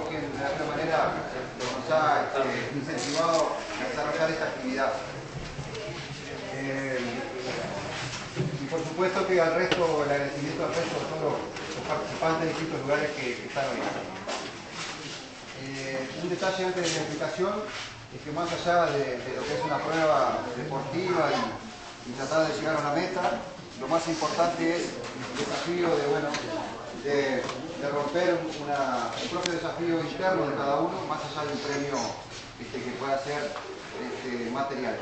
que de alguna manera nos ha este, incentivado a desarrollar esta actividad. Eh, y por supuesto que al resto, el agradecimiento al resto de todos los participantes de distintos lugares que, están hoy. Eh, un detalle antes de la explicación es que más allá de, lo que es una prueba deportiva y, tratar de llegar a una meta, lo más importante es el desafío de, bueno, de, romper un propio desafío interno de cada uno, más allá de un premio este, que pueda ser este, material.